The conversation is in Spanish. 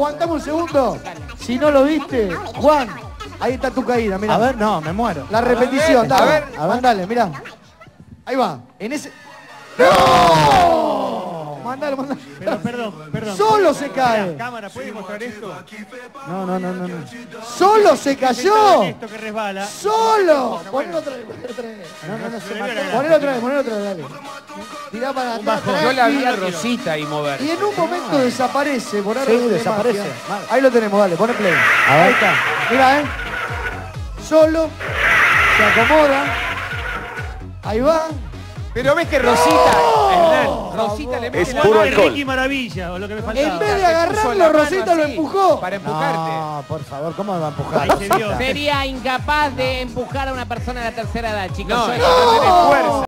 Aguantamos un segundo. Si no lo viste, Juan, ahí está tu caída, mira. A ver, no, me muero. La repetición, A dale. ver, A ver, dale, mirá. Ahí va. En ese. ¡No! Mandalo, mandalo. Pero, perdón, perdón. Solo se cae. Cámara, ¿puede mostrar esto? No, no, no, no. no. Solo se cayó. Esto que resbala. ¡Solo! Ponelo otra vez, ponelo otra vez. No, no, no se mató. Ponelo otra vez, ponelo otra vez, dale. Tirá para atrás. Yo la vi a. Rosita y mover. Y en un momento desaparece por arte Sí, de desaparece. magia. Mal. Ahí lo tenemos, dale, pone play. A ver. Ahí está. Mira, ¿eh? Solo. Se acomoda. Ahí va. Pero ves que Rosita, Hernán, Rosita le mete Es la puro mano. alcohol. Ricky Maravilla, o lo que me faltaba. En vez de Te puso agarrarlo, mano Rosita lo así, empujó. Para empujarte. No, por favor, ¿cómo me va a empujar? Sería incapaz de empujar a una persona de la tercera edad, chicos. No, no, no tenés fuerza.